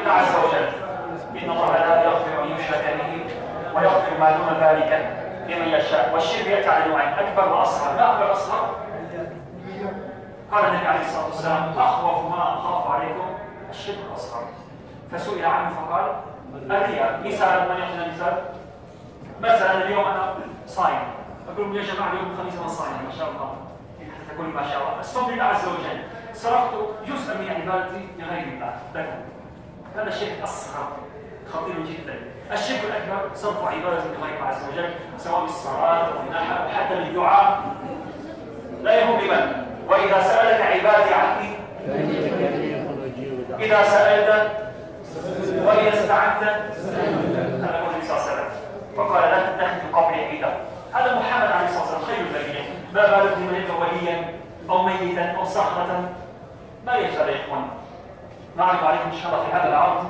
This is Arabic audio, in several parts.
إلى عز وجل إن الله لا يغفر أن يشرك به ويغفر ما دون ذلك لمن يشاء. والشرك يأتي على نوعين أكبر وأصغر. ما أكبر أصغر قال النبي عليه الصلاة والسلام أخوف ما أخاف عليكم. الشرك الأصغر فسئل عنه فقال الرياء مثال من يعطينا مثال مثلا اليوم أنا صايم. أقول يا جماعة اليوم الخميس أنا صايم ما شاء الله. تقول ما شاء الله. الصوم لله عز وجل. صرفت جزءا من عبادتي لغير الله لكم هذا شيء أصغر خطير جدا. الشرك الأكبر صرف لغير الله عز وجل سواء الصلاة أو النحر أو حتى الدعاء لا يهم بمن؟ وإذا سألك عبادي عني إذا سألت وإذا استعنت هذا هو النبي صلى الله عليه وسلم. فقال لا تتخذوا قبري عيدا. هذا محمد عليه الصلاة والسلام خير البرية. ما بالك بمن وليا أو ميتا أو صخرة؟ ما يجعل يا إخوان نعرض عليكم إن شاء الله في هذا العرض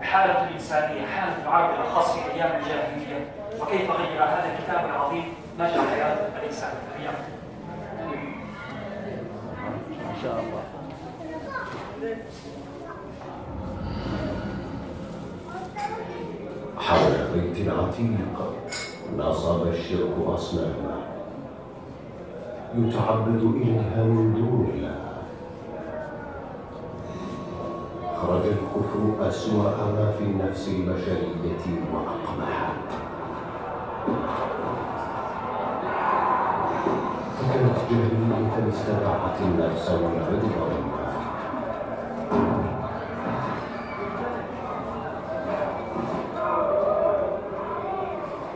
حالة الإنسانية حالة العرب الخاص في أيام الجاهلية وكيف غير هذا الكتاب العظيم مجرى حياة الإنسان اليوم إن شاء الله. حول بيت عتيق نصب الشرك أصناما يتعبد إليها من دون الله. خرج الكفر أسوأ ما في النفس البشرية وأقبحها فكانت جاهلية استدعت النفس والعدل والمال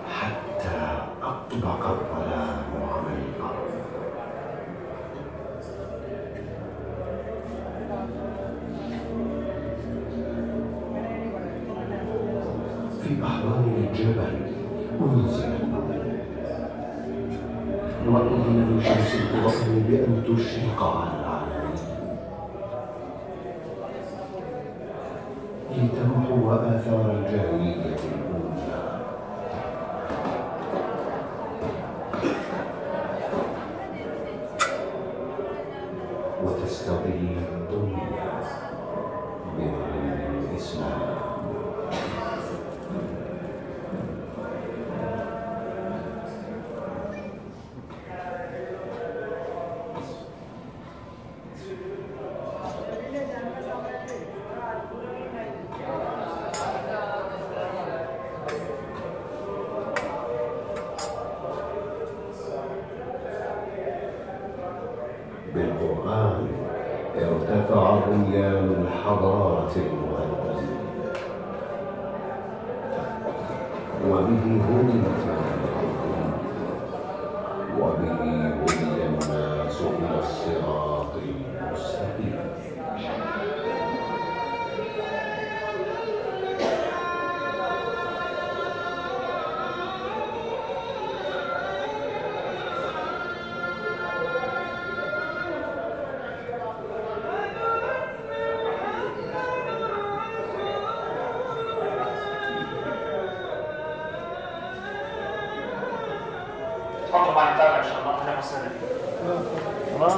حتى أطبق الظلام في أحضان الجبل أنزل. وأذن لشمس القرآن بأن تشرق على العالمين لتمحو آثار الجاهلية الأولى ارتفع بنيان الحضارة وبه هديت وبه هدي الناس إلى الصراط. معنا نتابع إن شاء الله. أهلا وسهلا. خلاص